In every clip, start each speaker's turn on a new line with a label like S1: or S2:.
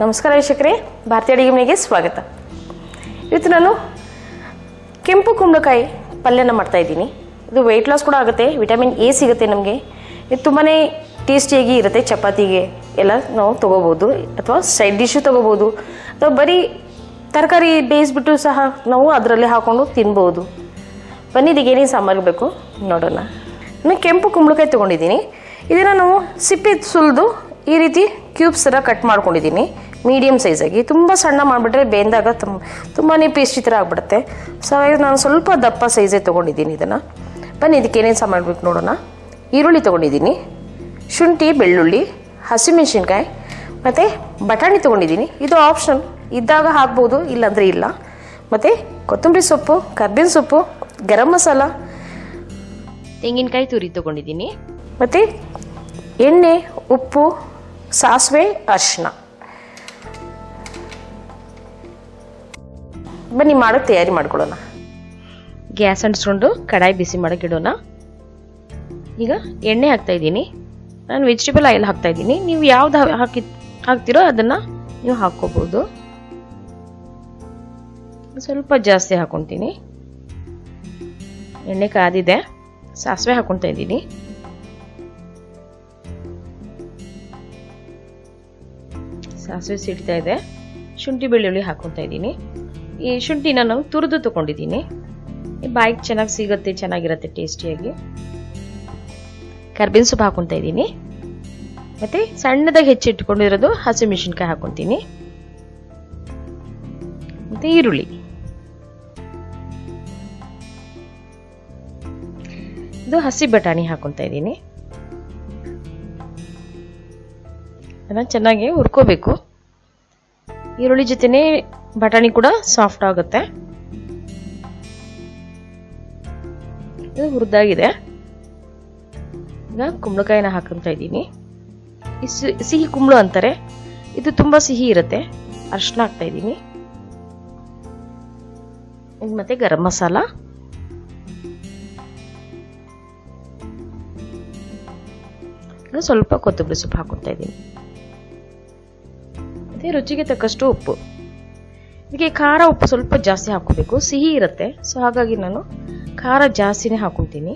S1: ನಮಸ್ಕಾರ ವೀಕ್ಷಕರೇ, ಭಾರತೀಯ ಅಡಿಗೆ ಮನೆಗೆ ಸ್ವಾಗತ. ಇವತ್ತು ನಾನು ಕೆಂಪು ಕುಂಬಳಕಾಯಿ ಪಲ್ಯನ ಮಾಡ್ತಾ ಇದ್ದೀನಿ. ಇದು ವೆಯ್ಟ್ ಲಾಸ್ ಕೂಡ ಆಗುತ್ತೆ ವಿಟಮಿನ್ ಎ ಸಿಗುತ್ತೆ ನಮಗೆ. ಇದು ತುಂಬಾ ಟೇಸ್ಟಿಯಾಗಿ ಇರುತ್ತೆ, ಚಪಾತಿಗೆ ಎಲ್ಲ ನಾವು ತೊಗೋಬೋದು, ಅಥವಾ ಸೈಡ್ ಡಿಶ್ಶು ತೊಗೋಬೋದು, ಅಥವಾ ಬರೀ ತರಕಾರಿ ಬೇಯಿಸ್ಬಿಟ್ಟು ಸಹ ನಾವು ಅದರಲ್ಲಿ ಹಾಕ್ಕೊಂಡು ತಿನ್ಬೋದು. ಬನ್ನಿ, ಇದಕ್ಕೆ ಏನೇನು ಸಾಂಬಾರು ಬೇಕು ನೋಡೋಣ. ನಾನು ಕೆಂಪು ಕುಂಬಳಕಾಯಿ ತೊಗೊಂಡಿದ್ದೀನಿ. ಇದನ್ನು ನಾವು ಸಿಪ್ಪೆ ಸುಲಿದು ಈ ರೀತಿ ಕ್ಯೂಬ್ಸ್ ಥರ ಕಟ್ ಮಾಡ್ಕೊಂಡಿದ್ದೀನಿ. ಮೀಡಿಯಮ್ ಸೈಜಾಗಿ ತುಂಬ ಸಣ್ಣ ಮಾಡಿಬಿಟ್ರೆ ಬೇಂದಾಗ ತುಂಬ ತುಂಬಾ ಪೇಸ್ಟಿ ಥರ ಆಗಿಬಿಡುತ್ತೆ. ಸೊ ಹಾಗಾಗಿ ನಾನು ಸ್ವಲ್ಪ ದಪ್ಪ ಸೈಜೇ ತೊಗೊಂಡಿದ್ದೀನಿ ಇದನ್ನು. ಬನ್ನಿ ಇದಕ್ಕೆ ಏನೇನು ಸಾ ಬೇಕು ನೋಡೋಣ. ಈರುಳ್ಳಿ ತೊಗೊಂಡಿದ್ದೀನಿ ಶುಂಠಿ ಬೆಳ್ಳುಳ್ಳಿ ಹಸಿಮೆಣ್ಸಿನ್ಕಾಯಿ ಮತ್ತು ಬಟಾಣಿ ತೊಗೊಂಡಿದ್ದೀನಿ. ಇದು ಆಪ್ಷನ್ ಇದ್ದಾಗ ಹಾಕ್ಬೋದು ಇಲ್ಲಾಂದರೆ ಇಲ್ಲ. ಮತ್ತು ಕೊತ್ತಂಬರಿ ಸೊಪ್ಪು ಕರ್ಬೇವಿನ ಸೊಪ್ಪು ಗರಂ ಮಸಾಲ. ತೆಂಗಿನಕಾಯಿ ತುರಿ ತೊಗೊಂಡಿದ್ದೀನಿ. ಮತ್ತು ಎಣ್ಣೆ ಉಪ್ಪು ಸಾಸಿವೆ ಅರಿಶಿನ ಬನ್ನಿ ಮಾಡೋಕೆ ತಯಾರಿ ಮಾಡ್ಕೊಳ್ಳೋಣ. ಗ್ಯಾಸ್ ಅಂಟಿಸ್ಕೊಂಡು ಕಡಾಯಿ ಬಿಸಿ ಮಾಡೋಕೆ ಇಡೋಣ. ಈಗ ಎಣ್ಣೆ ಹಾಕ್ತಾ ಇದ್ದೀನಿ. ನಾನು ವೆಜಿಟೇಬಲ್ ಆಯಿಲ್ ಹಾಕ್ತಾ ನೀವು ಯಾವ್ದು ಹಾಕಿ ಹಾಕ್ತಿರೋ ಅದನ್ನು ನೀವು ಹಾಕ್ಕೋಬೋದು. ಸ್ವಲ್ಪ ಜಾಸ್ತಿ ಹಾಕೊತೀನಿ. ಎಣ್ಣೆ ಕಾದಿದೆ. ಸಾಸಿವೆ ಹಾಕೊತಾ ಇದ್ದೀನಿ. ಸಾಸಿವೆ ಸಿಡ್ತಾ ಇದೆ. ಶುಂಠಿ ಬೆಳ್ಳುಳ್ಳಿ ಹಾಕೊತಾ ಇದ್ದೀನಿ. ಈ ಶುಂಠಿನ ನಾನು ತುರಿದು ತಗೊಂಡಿದ್ದೀನಿ. ಬಾಯಿಗೆ ಚೆನ್ನಾಗಿ ಸಿಗುತ್ತೆ, ಚೆನ್ನಾಗಿರುತ್ತೆ ಟೇಸ್ಟಿಯಾಗಿ. ಕರ್ಬೇವಿನ ಸೊಪ್ಪು ಹಾಕೊತಾ ಇದ್ದೀನಿ. ಮತ್ತು ಸಣ್ಣದಾಗಿ ಹೆಚ್ಚಿಟ್ಕೊಂಡಿರೋದು ಹಸಿಮೆಣಸಿನ್ಕಾಯಿ ಹಾಕೊತೀನಿ. ಮತ್ತು ಈರುಳ್ಳಿ. ಇದು ಹಸಿ ಬಟಾಣಿ ಹಾಕೊತಾ ಇದ್ದೀನಿ. ಅದನ್ನು ಚೆನ್ನಾಗಿ ಹುರ್ಕೋಬೇಕು. ಈರುಳ್ಳಿ ಜೊತೆನೇ ಬಟಾಣಿ ಕೂಡ ಸಾಫ್ಟ್ ಆಗುತ್ತೆ. ಇದು ಹುರಿದಾಗಿದೆ. ಈಗ ಕುಂಬಳಕಾಯಿನ ಹಾಕೊಂತ ಇದ್ದೀನಿ. ಸಿಹಿ ಕುಂಬಳು ಅಂತಾರೆ, ಇದು ತುಂಬಾ ಸಿಹಿ ಇರುತ್ತೆ. ಅರ್ಶನ ಹಾಕ್ತಾ ಇದ್ದೀನಿ. ಮತ್ತೆ ಗರಂ ಮಸಾಲ. ಸ್ವಲ್ಪ ಕೊತ್ತಂಬರಿ ಸೊಪ್ಪು ಹಾಕೊತಾ ಇದ್ದೀನಿ. ಅದೇ ರುಚಿಗೆ ತಕ್ಕಷ್ಟು ಉಪ್ಪು. ಇದಕ್ಕೆ ಖಾರ ಉಪ್ಪು ಸ್ವಲ್ಪ ಜಾಸ್ತಿ ಹಾಕೋಬೇಕು ಸಿಹಿ ಇರುತ್ತೆ. ಸೊ ಹಾಗಾಗಿ ನಾನು ಖಾರ ಜಾಸ್ತಿನೇ ಹಾಕೊತೀನಿ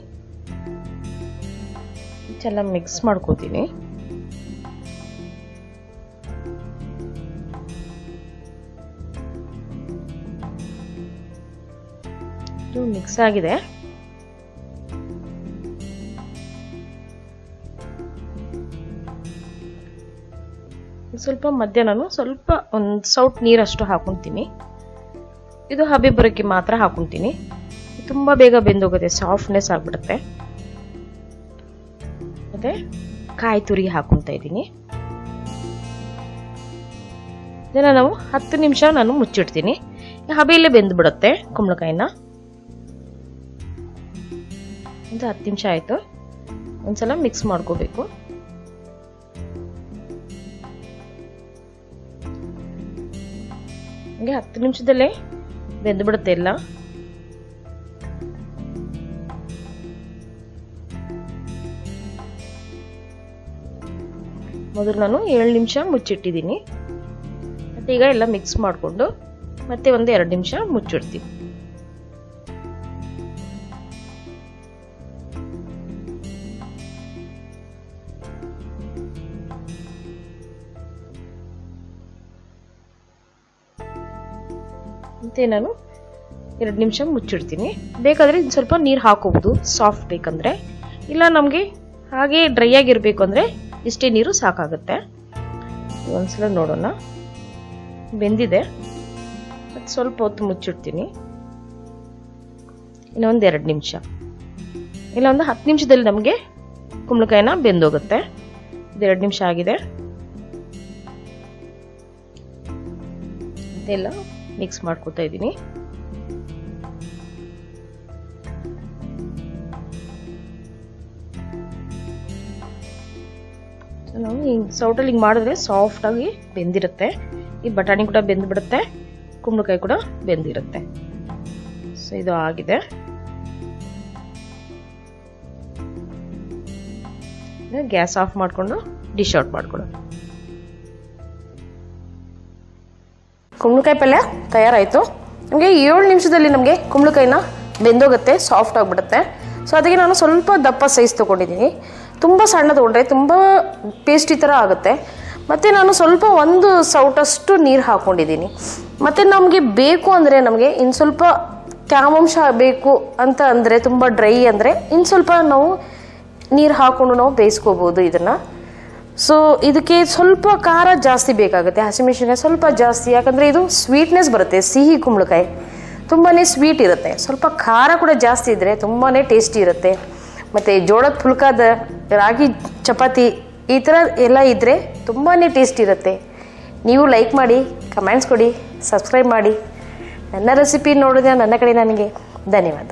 S1: ಚೆನ್ನಾಗಿ ಮಿಕ್ಸ್ ಮಾಡ್ಕೋತೀನಿ ಮಿಕ್ಸ್ ಆಗಿದೆ. ಸ್ವಲ್ಪ ಮಧ್ಯ ನಾನು ಸ್ವಲ್ಪ ಒಂದು ಸೌಟ್ ನೀರಷ್ಟು ಹಾಕೊತೀನಿ. ಇದು ಹಬೆ ಬರೋಕ್ಕೆ ಮಾತ್ರ ಹಾಕೊತೀನಿ. ತುಂಬ ಬೇಗ ಬೆಂದೋಗುತ್ತೆ ಸಾಫ್ಟ್ನೆಸ್ ಆಗಿಬಿಡುತ್ತೆ. ಮತ್ತೆ ಕಾಯಿ ತುರಿ ಹಾಕೊತಾ ಇದ್ದೀನಿ. ಇದನ್ನು ನಾವು ಹತ್ತು ನಿಮಿಷ ನಾನು ಮುಚ್ಚಿಡ್ತೀನಿ. ಹಬೆಯಲ್ಲೇ ಬೆಂದು ಬಿಡುತ್ತೆ ಕುಂಬಳಕಾಯಿನ. ಒಂದು ಹತ್ತು ನಿಮಿಷ ಆಯಿತು. ಒಂದ್ಸಲ ಮಿಕ್ಸ್ ಮಾಡ್ಕೋಬೇಕು. ಹಂಗೆ ಹತ್ತು ನಿಮಿಷದಲ್ಲೇ ಬೆಂದು ಬಿಡುತ್ತೆ ಎಲ್ಲ. ಮೊದಲು ನಾನು ಏಳು ನಿಮಿಷ ಮುಚ್ಚಿಟ್ಟಿದ್ದೀನಿ. ಮತ್ತೆ ಈಗ ಎಲ್ಲ ಮಿಕ್ಸ್ ಮಾಡಿಕೊಂಡು ಮತ್ತೆ ಒಂದು ಎರಡು ನಿಮಿಷ ಮುಚ್ಚಿಡ್ತೀನಿ. ಮತ್ತೆ ನಾನು ಎರಡು ನಿಮಿಷ ಮುಚ್ಚಿಡ್ತೀನಿ. ಬೇಕಾದರೆ ಸ್ವಲ್ಪ ನೀರು ಹಾಕೋಬೋದು. ಸಾಫ್ಟ್ ಬೇಕಂದರೆ. ಇಲ್ಲ ನಮಗೆ ಹಾಗೆ ಡ್ರೈ ಆಗಿರಬೇಕು ಅಂದರೆ ಇಷ್ಟೇ ನೀರು ಸಾಕಾಗುತ್ತೆ. ಒಂದ್ಸಲ ನೋಡೋಣ. ಬೆಂದಿದೆ. ಮತ್ತು ಸ್ವಲ್ಪ ಹೊತ್ತು ಮುಚ್ಚಿಡ್ತೀನಿ. ಇನ್ನೊಂದು ಎರಡು ನಿಮಿಷ. ಇಲ್ಲ, ಒಂದು ಹತ್ತು ನಿಮಿಷದಲ್ಲಿ ನಮಗೆ ಕುಂಬಳಕಾಯಿನ ಬೆಂದೋಗುತ್ತೆ. ಎರಡು ನಿಮಿಷ ಆಗಿದೆ. ಇದೆಲ್ಲ ಮಿಕ್ಸ್ ಮಾಡ್ಕೋತಾ ಇದ್ದೀನಿ. ನಾವು ಹಿಂಗೆ ಸೌಟಲ್ಲಿ ಹಿಂಗೆ ಮಾಡಿದ್ರೆ ಸಾಫ್ಟಾಗಿ ಬೆಂದಿರುತ್ತೆ. ಈ ಬಟಾಣಿ ಕೂಡ ಬೆಂದ್ಬಿಡುತ್ತೆ. ಕುಂಬಳಕಾಯಿ ಕೂಡ ಬೆಂದಿರುತ್ತೆ. ಸೊ ಇದು ಆಗಿದೆ. ಗ್ಯಾಸ್ ಆಫ್ ಮಾಡಿಕೊಂಡು ಡಿಶ್ ಔಟ್ ಮಾಡ್ಕೊಳ್ಳೋಣ. ಕುಂಬಳಕಾಯಿ ಪಲ್ಯ ತಯಾರಾಯಿತು. ನಮಗೆ ಏಳು ನಿಮಿಷದಲ್ಲಿ ನಮಗೆ ಕುಂಬಳಕಾಯಿನ ಬೆಂದೋಗುತ್ತೆ ಸಾಫ್ಟ್ ಆಗಿಬಿಡುತ್ತೆ. ಸೊ ಅದಕ್ಕೆ ನಾನು ಸ್ವಲ್ಪ ದಪ್ಪ ಸೈಜ್ ತೊಗೊಂಡಿದ್ದೀನಿ. ತುಂಬ ಸಣ್ಣ ತೊಗೊಂಡ್ರೆ ತುಂಬ ಪೇಸ್ಟಿ ಥರ ಆಗುತ್ತೆ. ಮತ್ತು ನಾನು ಸ್ವಲ್ಪ ಒಂದು ಸೌಟಷ್ಟು ನೀರು ಹಾಕ್ಕೊಂಡಿದ್ದೀನಿ ಮತ್ತು ನಮಗೆ ಬೇಕು ಅಂದರೆ ನಮಗೆ ಇನ್ನು ಸ್ವಲ್ಪ ತ್ಯಾವಾಂಶ ಬೇಕು ಅಂತ ಅಂದರೆ ತುಂಬ ಡ್ರೈ ಅಂದರೆ ಇನ್ನು ಸ್ವಲ್ಪ ನಾವು ನೀರು ಹಾಕ್ಕೊಂಡು ನಾವು ಬೇಯಿಸ್ಕೋಬೋದು ಇದನ್ನು. ಸೊ ಇದಕ್ಕೆ ಸ್ವಲ್ಪ ಖಾರ ಜಾಸ್ತಿ ಬೇಕಾಗುತ್ತೆ. ಹಸಿಮೆಣಸಿನ ಸ್ವಲ್ಪ ಜಾಸ್ತಿ. ಯಾಕಂದರೆ ಇದು ಸ್ವೀಟ್ನೆಸ್ ಬರುತ್ತೆ. ಸಿಹಿ ಕುಂಬಳಕಾಯಿ ತುಂಬಾ ಸ್ವೀಟ್ ಇರುತ್ತೆ. ಸ್ವಲ್ಪ ಖಾರ ಕೂಡ ಜಾಸ್ತಿ ಇದ್ದರೆ ತುಂಬಾ ಟೇಸ್ಟಿ ಇರುತ್ತೆ. ಮತ್ತು ಜೋಳದ ಫುಲ್ಕಾದ ರಾಗಿ, ಚಪಾತಿ ಈ ಥರ ಎಲ್ಲ ಇದ್ದರೆ ತುಂಬಾ ಟೇಸ್ಟ್ ಇರುತ್ತೆ. ನೀವು ಲೈಕ್ ಮಾಡಿ ಕಮೆಂಟ್ಸ್ ಕೊಡಿ ಸಬ್ಸ್ಕ್ರೈಬ್ ಮಾಡಿ. ನನ್ನ ರೆಸಿಪಿ ನೋಡಿದ್ರೆ ನನ್ನ ಕಡೆ ನನಗೆ ಧನ್ಯವಾದ.